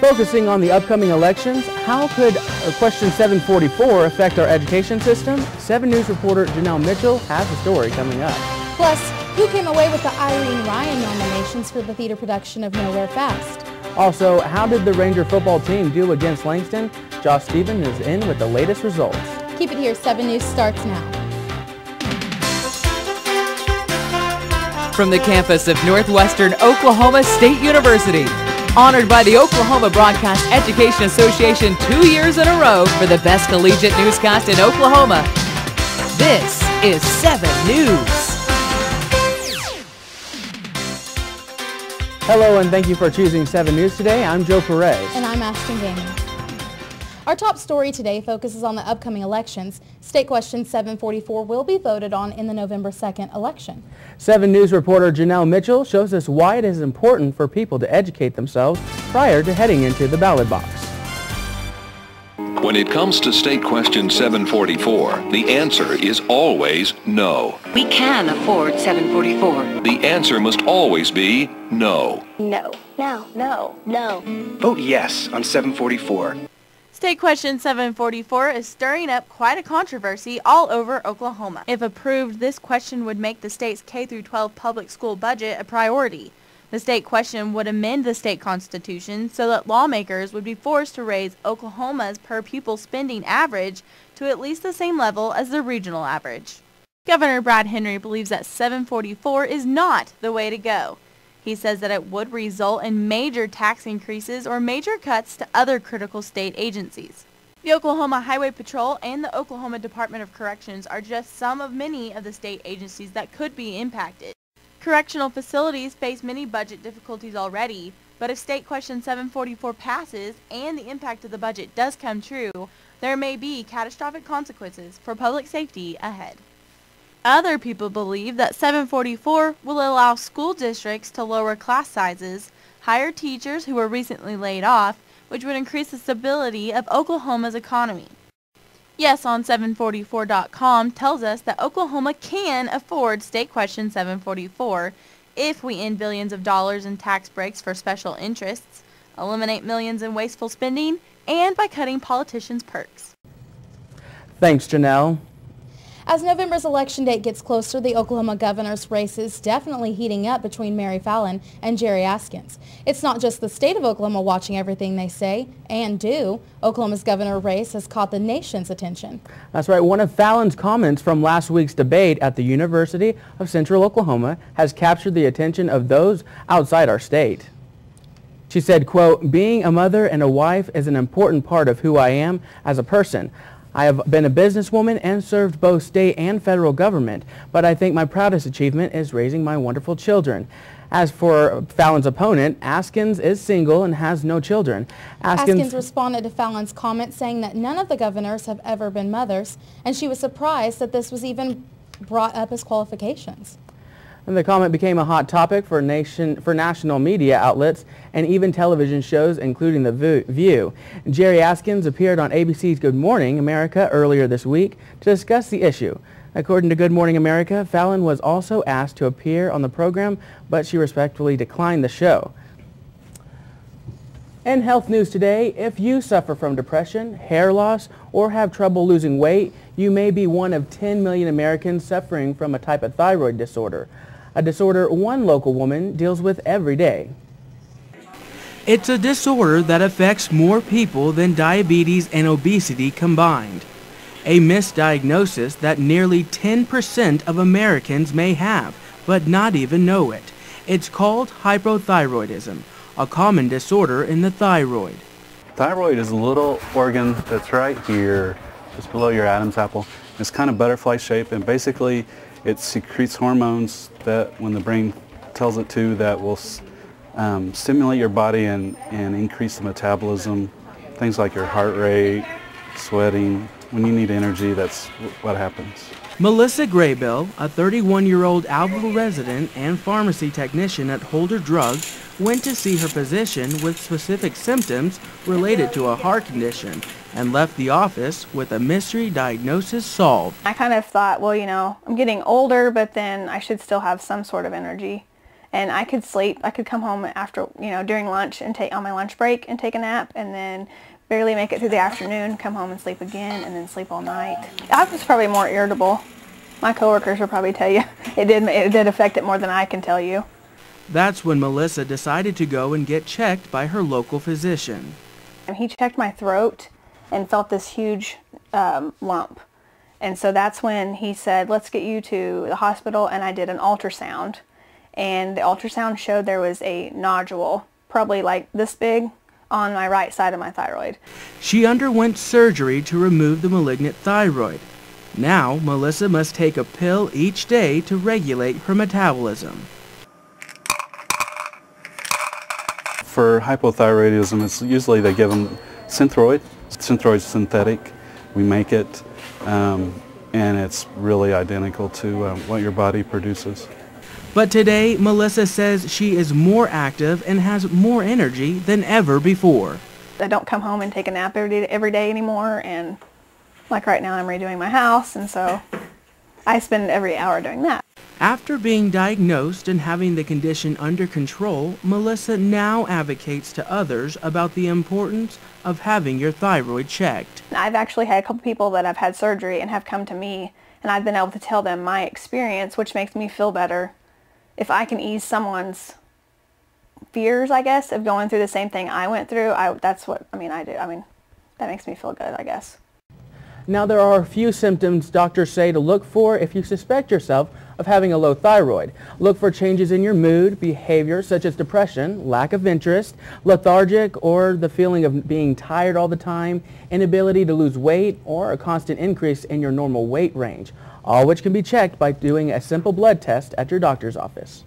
Focusing on the upcoming elections, how could uh, question 744 affect our education system? 7 News reporter Janelle Mitchell has a story coming up. Plus, who came away with the Irene Ryan nominations for the theater production of Nowhere Fast? Also, how did the Ranger football team do against Langston? Josh Stevens is in with the latest results. Keep it here, 7 News starts now. From the campus of Northwestern Oklahoma State University, honored by the Oklahoma Broadcast Education Association two years in a row for the best collegiate newscast in Oklahoma. This is 7 News. Hello and thank you for choosing 7 News today. I'm Joe Perez. And I'm Ashton Gaming. Our top story today focuses on the upcoming elections. State Question 744 will be voted on in the November 2nd election. 7 News reporter Janelle Mitchell shows us why it is important for people to educate themselves prior to heading into the ballot box. When it comes to State Question 744, the answer is always no. We can afford 744. The answer must always be no. No. No. No. No. Vote yes on 744. State Question 744 is stirring up quite a controversy all over Oklahoma. If approved, this question would make the state's K-12 public school budget a priority. The state question would amend the state constitution so that lawmakers would be forced to raise Oklahoma's per pupil spending average to at least the same level as the regional average. Governor Brad Henry believes that 744 is not the way to go. He says that it would result in major tax increases or major cuts to other critical state agencies. The Oklahoma Highway Patrol and the Oklahoma Department of Corrections are just some of many of the state agencies that could be impacted. Correctional facilities face many budget difficulties already, but if State Question 744 passes and the impact of the budget does come true, there may be catastrophic consequences for public safety ahead. Other people believe that 744 will allow school districts to lower class sizes, hire teachers who were recently laid off, which would increase the stability of Oklahoma's economy. Yes on 744.com tells us that Oklahoma can afford State Question 744 if we end billions of dollars in tax breaks for special interests, eliminate millions in wasteful spending, and by cutting politicians' perks. Thanks, Janelle. As November's election date gets closer, the Oklahoma governor's race is definitely heating up between Mary Fallin and Jari Askins. It's not just the state of Oklahoma watching everything they say and do. Oklahoma's governor race has caught the nation's attention. That's right. One of Fallin's comments from last week's debate at the University of Central Oklahoma has captured the attention of those outside our state. She said, quote, being a mother and a wife is an important part of who I am as a person. I have been a businesswoman and served both state and federal government, but I think my proudest achievement is raising my wonderful children. As for Fallin's opponent, Askins is single and has no children. Askins, Askins responded to Fallin's comment saying that none of the governors have ever been mothers, and she was surprised that this was even brought up as qualifications. And the comment became a hot topic for, nation, for national media outlets and even television shows, including The View. Jari Askins appeared on ABC's Good Morning America earlier this week to discuss the issue. According to Good Morning America, Fallin was also asked to appear on the program, but she respectfully declined the show. In health news today, if you suffer from depression, hair loss, or have trouble losing weight, you may be one of 10 million Americans suffering from a type of thyroid disorder a disorder one local woman deals with every day. It's a disorder that affects more people than diabetes and obesity combined. A misdiagnosis that nearly 10% of Americans may have, but not even know it. It's called hypothyroidism, a common disorder in the thyroid. Thyroid is a little organ that's right here, just below your Adam's apple. It's kind of butterfly shaped and basically it secretes hormones that when the brain tells it to that will um, stimulate your body and, and increase the metabolism. Things like your heart rate, sweating. When you need energy, that's what happens. Melissa Graybill, a 31-year-old Alville resident and pharmacy technician at Holder Drugs, went to see her physician with specific symptoms related to a heart condition and left the office with a mystery diagnosis solved. I kind of thought, well, you know, I'm getting older, but then I should still have some sort of energy. and I could sleep. I could come home after, you know, during lunch and take on my lunch break and take a nap and then barely make it through the afternoon, come home and sleep again and then sleep all night. I was probably more irritable. My coworkers will probably tell you it did it did affect it more than I can tell you. That's when Melissa decided to go and get checked by her local physician. And he checked my throat and felt this huge um, lump. And so that's when he said, let's get you to the hospital. And I did an ultrasound. And the ultrasound showed there was a nodule, probably like this big, on my right side of my thyroid. She underwent surgery to remove the malignant thyroid. Now, Melissa must take a pill each day to regulate her metabolism. For hypothyroidism, it's usually they give them Synthroid. Synthroid's synthetic. We make it, um, and it's really identical to um, what your body produces. But today, Melissa says she is more active and has more energy than ever before. I don't come home and take a nap every day, every day anymore, and like right now I'm redoing my house, and so I spend every hour doing that. After being diagnosed and having the condition under control, Melissa now advocates to others about the importance of having your thyroid checked. I've actually had a couple people that have had surgery and have come to me and I've been able to tell them my experience, which makes me feel better. If I can ease someone's fears, I guess, of going through the same thing I went through, I, that's what, I mean, I do. I mean, that makes me feel good, I guess. Now there are a few symptoms doctors say to look for if you suspect yourself of having a low thyroid. Look for changes in your mood, behavior such as depression, lack of interest, lethargic or the feeling of being tired all the time, inability to lose weight, or a constant increase in your normal weight range, all which can be checked by doing a simple blood test at your doctor's office.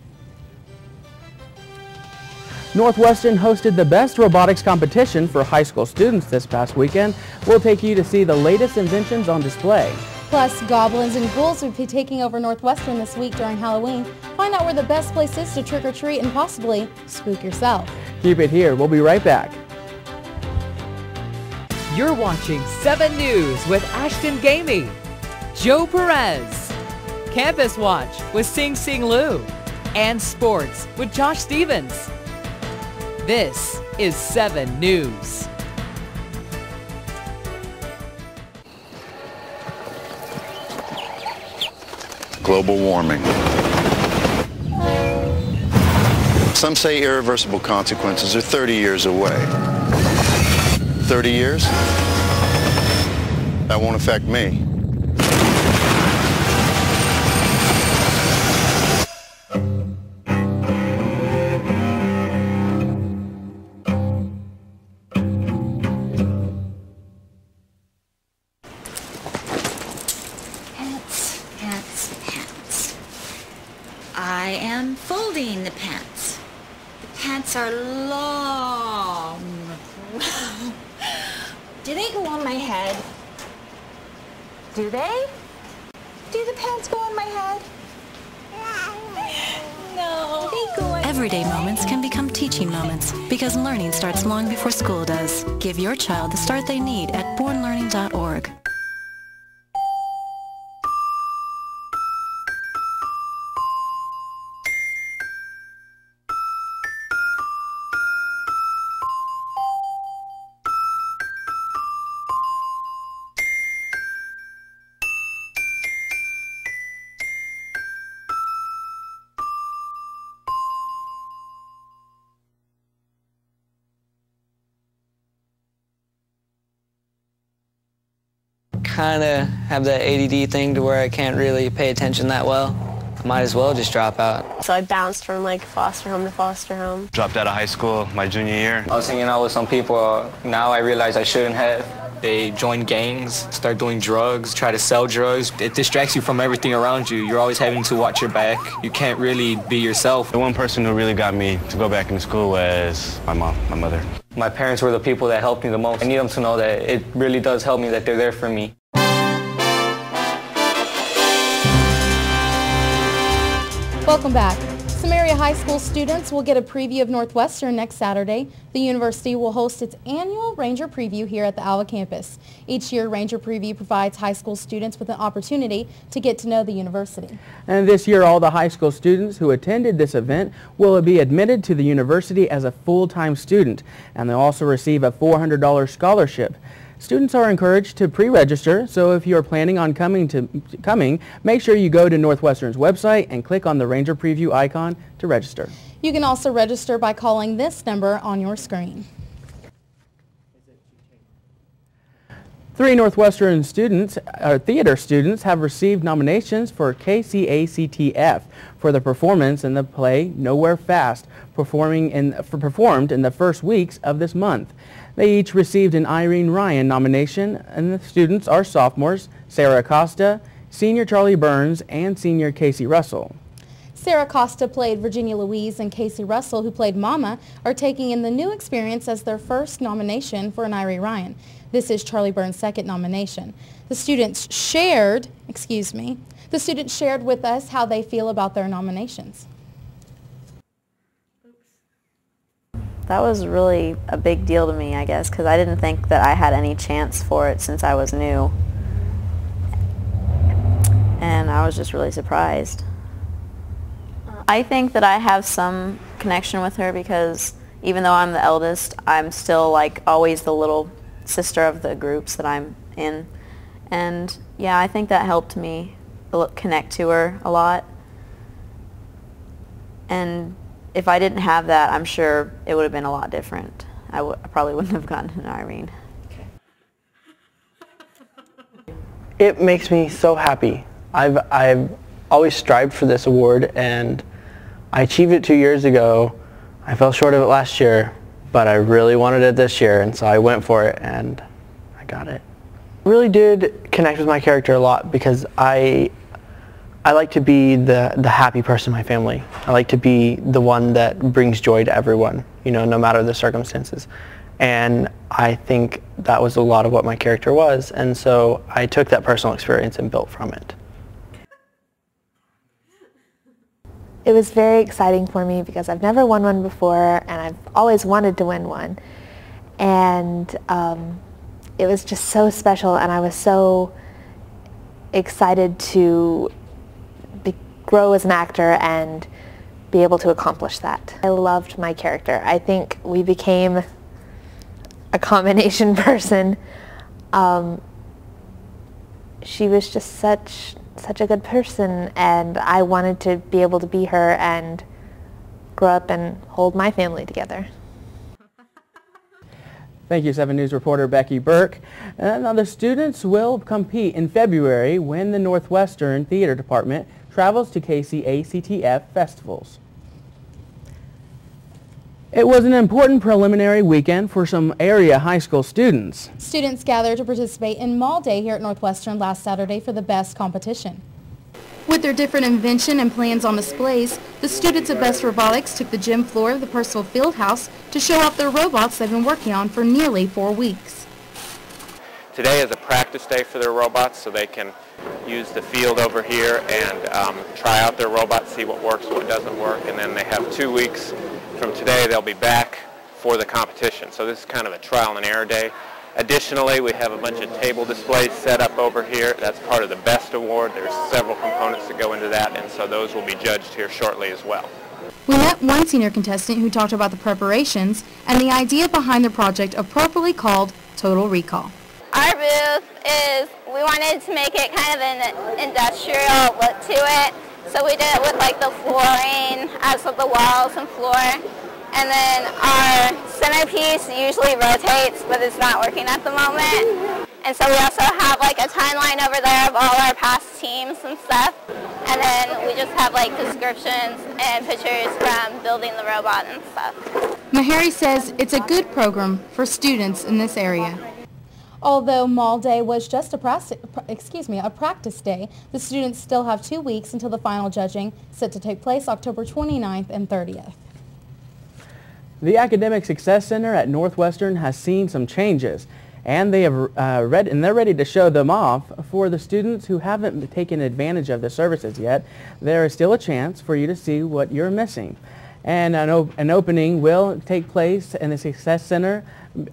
Northwestern hosted the best robotics competition for high school students this past weekend. We'll take you to see the latest inventions on display. Plus, goblins and ghouls will be taking over Northwestern this week during Halloween. Find out where the best place is to trick-or-treat and possibly spook yourself. Keep it here. We'll be right back. You're watching 7 News with Ashton Gamey, Joe Perez, Campus Watch with Sing Sing Lou, and Sports with Josh Stevens. This is 7 News. Global warming. Some say irreversible consequences are 30 years away. 30 years? That won't affect me. Are long. Do they go on my head? Do they? Do the pants go on my head? No. They go on Everyday moments can become teaching moments because learning starts long before school does. Give your child the start they need at bornlearning.org. kind of have that ADD thing to where I can't really pay attention that well. I might as well just drop out. So I bounced from like foster home to foster home. Dropped out of high school my junior year. I was hanging out with some people. Now I realize I shouldn't have. They join gangs, start doing drugs, try to sell drugs. It distracts you from everything around you. You're always having to watch your back. You can't really be yourself. The one person who really got me to go back into school was my mom, my mother. My parents were the people that helped me the most. I need them to know that it really does help me, that they're there for me. Welcome back. Area high school students will get a preview of Northwestern next Saturday. The university will host its annual Ranger Preview here at the Alva campus. Each year, Ranger Preview provides high school students with an opportunity to get to know the university. And this year, all the high school students who attended this event will be admitted to the university as a full-time student, and they'll also receive a $400 scholarship. Students are encouraged to pre-register, so if you are planning on coming, to, coming, make sure you go to Northwestern's website and click on the Ranger Preview icon to register. You can also register by calling this number on your screen. Three Northwestern students, uh, theater students, have received nominations for KCACTF for the performance in the play Nowhere Fast, performing in, for performed in the first weeks of this month. They each received an Irene Ryan nomination, and the students are sophomores Sarah Acosta, senior Charlie Burns, and senior Casey Russell. Sarah Costa played Virginia Louise and Casey Russell, who played Mama, are taking in the new experience as their first nomination for an Irene Ryan. This is Charlie Burns' second nomination. The students shared, excuse me, the students shared with us how they feel about their nominations. that was really a big deal to me, I guess, because I didn't think that I had any chance for it since I was new. And I was just really surprised. I think that I have some connection with her because even though I'm the eldest, I'm still like always the little sister of the groups that I'm in. And yeah, I think that helped me connect to her a lot. And if I didn't have that, I'm sure it would have been a lot different. I, probably wouldn't have gotten an Irene. It makes me so happy. I've, I've always strived for this award and I achieved it two years ago. I fell short of it last year, but I really wanted it this year and so I went for it and I got it. Really did connect with my character a lot because I I like to be the, the happy person in my family. I like to be the one that brings joy to everyone, you know, no matter the circumstances. And I think that was a lot of what my character was. And so I took that personal experience and built from it. It was very exciting for me because I've never won one before and I've always wanted to win one. And um, it was just so special and I was so excited to grow as an actor and be able to accomplish that. I loved my character. I think we became a combination person. Um, she was just such such a good person and I wanted to be able to be her and grow up and hold my family together. Thank you, 7 News reporter Becky Burke. Now the students will compete in February when the Northwestern Theater Department travels to KCACTF festivals. It was an important preliminary weekend for some area high school students. Students gathered to participate in Mall Day here at Northwestern last Saturday for the best competition. With their different invention and plans on displays, the students at Best Robotics took the gym floor of the Percefull Fieldhouse to show off their robots they've been working on for nearly four weeks. Today is a practice day for their robots so they can use the field over here and um, try out their robots, see what works, what doesn't work, and then they have two weeks from today they'll be back for the competition. So this is kind of a trial and error day. Additionally, we have a bunch of table displays set up over here. That's part of the BEST award. There's several components that go into that, and so those will be judged here shortly as well. We met one senior contestant who talked about the preparations and the idea behind the project appropriately called Total Recall. Our booth is, we wanted to make it kind of an industrial look to it. So we did it with like the flooring as of the walls and floor. And then our centerpiece usually rotates, but it's not working at the moment. And so we also have like a timeline over there of all our past teams and stuff. And then we just have like descriptions and pictures from building the robot and stuff. Mahari says it's a good program for students in this area. Although Mall Day was just a, excuse me, a practice day, the students still have two weeks until the final judging, set to take place October 29th and 30th. The Academic Success Center at Northwestern has seen some changes. and they have uh, read and they're ready to show them off for the students who haven't taken advantage of the services yet. There is still a chance for you to see what you're missing. And an, an opening will take place in the Success Center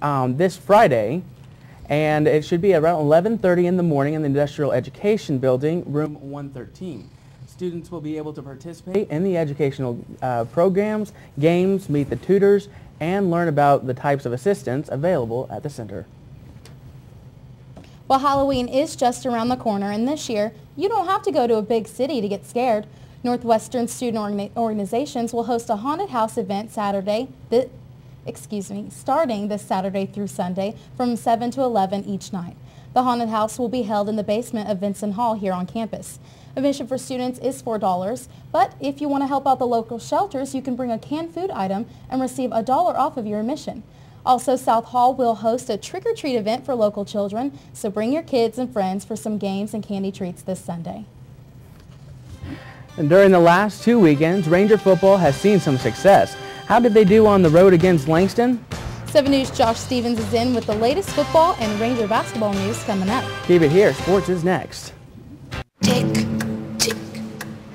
um, this Friday, and it should be around 11:30 in the morning in the Industrial Education Building, room 113. Students will be able to participate in the educational uh, programs, games, meet the tutors, and learn about the types of assistance available at the center. Well, Halloween is just around the corner, and this year, you don't have to go to a big city to get scared. Northwestern student organizations will host a haunted house event Saturday, excuse me, starting this Saturday through Sunday from 7 to 11 each night. The haunted house will be held in the basement of Vinson Hall here on campus. Admission for students is $4, but if you want to help out the local shelters, you can bring a canned food item and receive a dollar off of your admission. Also, South Hall will host a trick-or-treat event for local children, so bring your kids and friends for some games and candy treats this Sunday. And during the last two weekends, Ranger football has seen some success. How did they do on the road against Langston? 7 News' Josh Stevens is in with the latest football and Ranger basketball news coming up. Keep it here. Sports is next. Tick, tick,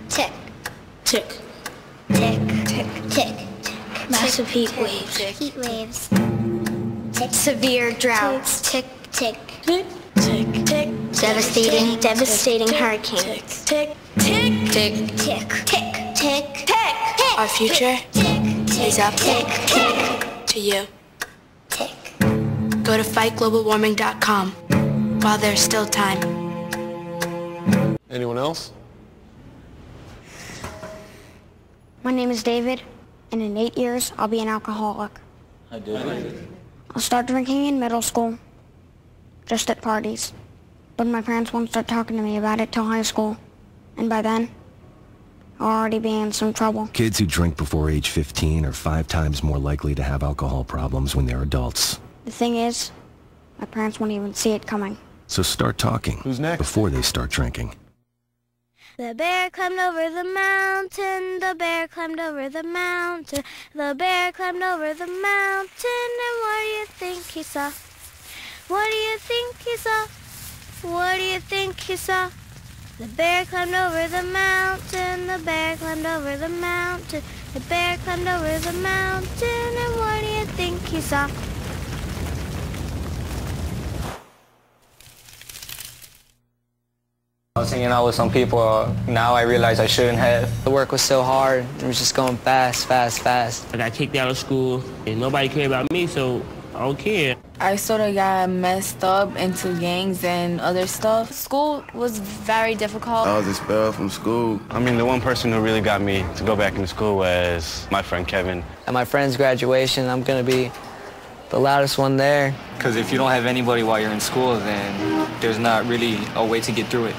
tick, tick, tick, tick, tick. Massive heat waves. Heat waves. Tick. Severe droughts. Tick, tick. Tick, tick, tick. Devastating, devastating hurricanes. Tick, tick, tick, tick, tick, tick, tick. Our future is up to you. Tick. Go to fightglobalwarming.com while there's still time. Anyone else? My name is David, and in eight years, I'll be an alcoholic. I did. I'll start drinking in middle school, just at parties. But my parents won't start talking to me about it till high school. And by then, I'll already be in some trouble. Kids who drink before age 15 are five times more likely to have alcohol problems when they're adults. The thing is, my parents won't even see it coming. So start talking Who's next? before they start drinking. The bear climbed over the mountain, the bear climbed over the mountain, the bear climbed over the mountain, and what do you think he saw? What do you think he saw? What do you think he saw? The bear climbed over the mountain, the bear climbed over the mountain, the bear climbed over the mountain, and what do you think he saw? I was hanging out with some people. Now I realize I shouldn't have. The work was so hard. It was just going fast, fast, fast. I got kicked out of school and nobody cared about me, so I don't care. I sort of got messed up into gangs and other stuff. School was very difficult. I was expelled from school. I mean, the one person who really got me to go back into school was my friend Kevin. At my friend's graduation, I'm going to be the loudest one there. Because if you don't have anybody while you're in school, then there's not really a way to get through it.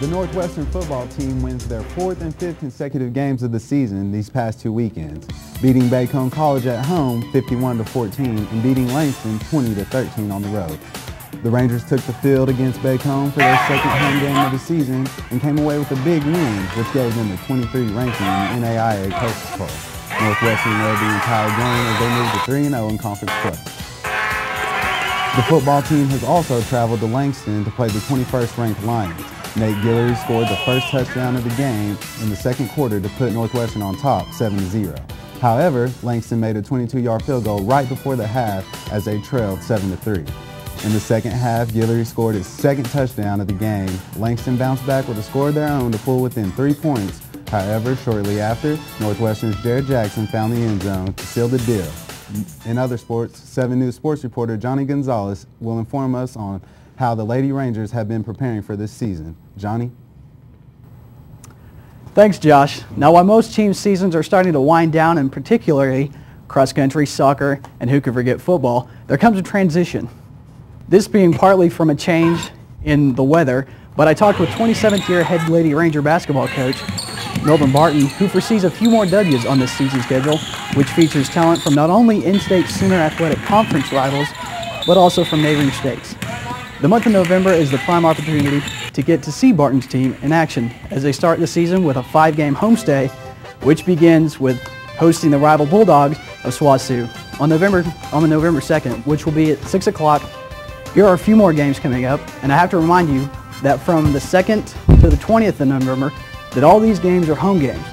The Northwestern football team wins their fourth and fifth consecutive games of the season these past two weekends, beating Bacone College at home 51 to 14 and beating Langston 20 to 13 on the road. The Rangers took the field against Bacone for their second home game of the season and came away with a big win, which gave them the 23 ranking in the NAIA Coaches Poll. Northwestern led the entire game as they moved to 3-0 in conference play. The football team has also traveled to Langston to play the 21st ranked Lions. Nate Guillory scored the first touchdown of the game in the second quarter to put Northwestern on top 7-0. However, Langston made a 22-yard field goal right before the half as they trailed 7-3. In the second half, Guillory scored his second touchdown of the game. Langston bounced back with a score of their own to pull within three points. However, shortly after, Northwestern's Jared Jackson found the end zone to seal the deal. In other sports, 7 News sports reporter Johnny Gonzalez will inform us on how the Lady Rangers have been preparing for this season. Johnny? Thanks, Josh. Now, while most team seasons are starting to wind down, and particularly cross country, soccer, and who could forget football, there comes a transition. This being partly from a change in the weather, but I talked with 27th year head Lady Ranger basketball coach Melvin Barton, who foresees a few more W's on this season schedule, which features talent from not only in-state Sooner Athletic Conference rivals, but also from neighboring states. The month of November is the prime opportunity to get to see Barton's team in action as they start the season with a five-game homestay, which begins with hosting the rival Bulldogs of SWOSU on November on November 2nd, which will be at 6 o'clock. Here are a few more games coming up, and I have to remind you that from the 2nd to the 20th of November, that all these games are home games.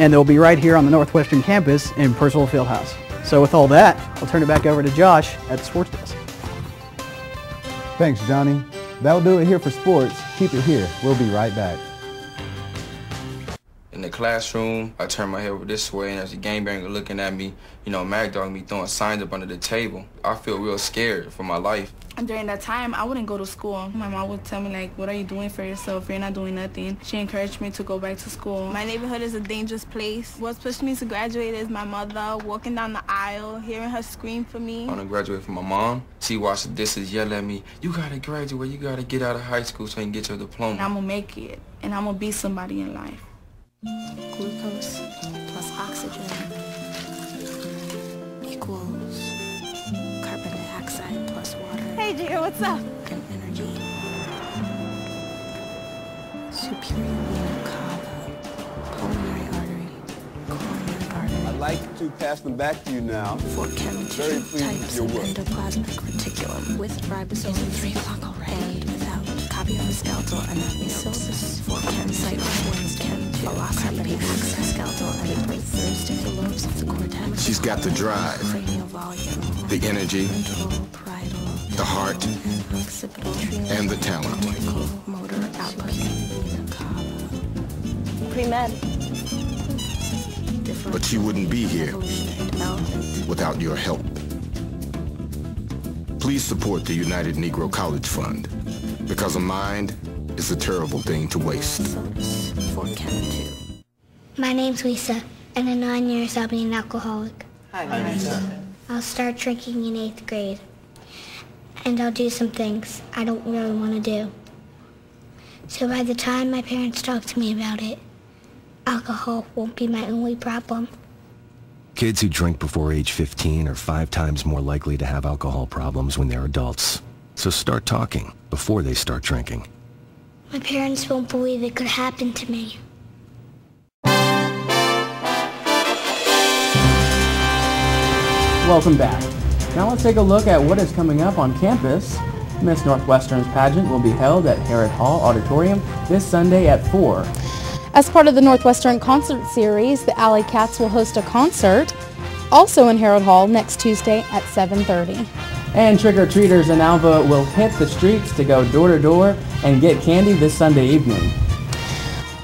And they'll be right here on the Northwestern campus in Percefull Fieldhouse. So with all that, I'll turn it back over to Josh at the Sports Desk. Thanks, Johnny. That'll do it here for sports. Keep it here. We'll be right back. In the classroom, I turn my head this way, and as a game banger looking at me, you know, Mad Dog me throwing signs up under the table. I feel real scared for my life. And during that time, I wouldn't go to school. My mom would tell me, like, what are you doing for yourself? You're not doing nothing. She encouraged me to go back to school. My neighborhood is a dangerous place. What's pushed me to graduate is my mother walking down the aisle, hearing her scream for me. I want to graduate from my mom. She watched the disses yell at me, you got to graduate. You got to get out of high school so you can get your diploma. And I'm going to make it, and I'm going to be somebody in life. Glucose plus oxygen water. Hey, what's up? And energy. Superior vena cava, pulmonary artery, coronary artery. I'd like to pass them back to you now. For Very pleased with types your of work. endoplasmic reticulum with ribosome 3 o'clock already. And without copy of the skeletal anatomy syllabus for chem cycle chem philosophy access skeletal anatomy Thursday the lobes of the cortex. She's got the drive, cranial volume, the energy, ventral, parietal, the heart, and the talent. motor output. Vena cava. Pre-med. But she wouldn't be here without your help. Please support the United Negro College Fund because a mind is a terrible thing to waste. For chem 2. My name's Lisa, and in nine years I'll be an alcoholic. Hi, Lisa. I'll start drinking in eighth grade. And I'll do some things I don't really want to do. So by the time my parents talk to me about it, alcohol won't be my only problem. Kids who drink before age 15 are five times more likely to have alcohol problems when they're adults. So start talking before they start drinking. My parents won't believe it could happen to me. Welcome back. Now let's take a look at what is coming up on campus. Miss Northwestern's pageant will be held at Herod Hall Auditorium this Sunday at 4. As part of the Northwestern Concert Series, the Alley Cats will host a concert also in Herod Hall next Tuesday at 7.30. And trick-or-treaters in Alva will hit the streets to go door to door and get candy this Sunday evening.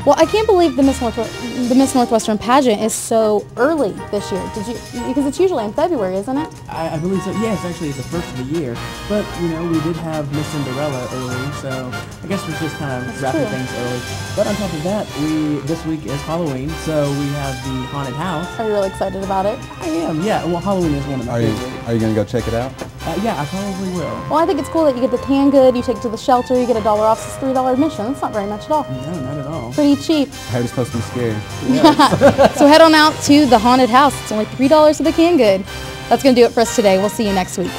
Well, I can't believe the Miss, Northwe- the Miss Northwestern pageant is so early this year. Did you? Because it's usually in February, isn't it? I, I believe so. Yes, actually it's the first of the year. But, you know, we did have Miss Cinderella early, so I guess we're just kind of That's wrapping true. things early. But on top of that, we this week is Halloween, so we have the haunted house. Are you really excited about it? I am, yeah. Well, Halloween is one of my Are you, favorites. are you going to go check it out? Uh, yeah, I probably will. Well, I think it's cool that you get the canned good, you take it to the shelter, you get a dollar off, it's three dollar admission. That's not very much at all. No, not at all. Pretty cheap. I heard it's supposed to be scary. so head on out to the haunted house. It's only three dollars for the canned good. That's gonna do it for us today. We'll see you next week.